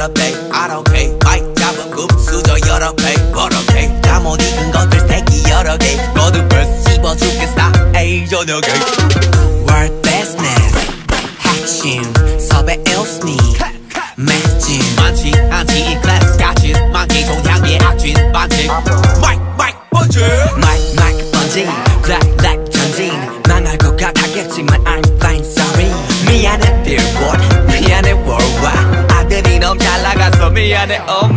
여러 배 I don't care 마이크 잡은 굽 수저 여러 배 버럭해 잠못 익은 것들 새끼 여러 개 거듭을 씹어 죽겠다 에이 저녁에 World business 핵심 섭외 일스니 맥진 많지 않지 이 클래스 같이 많기 동향의 악진 반칙 마이크 마이크 번지 마이크 마이크 번지 블랙 블랙 전진 망할 것 같았겠지만 I'm fine sorry 미안해 billboard 미안 got it all.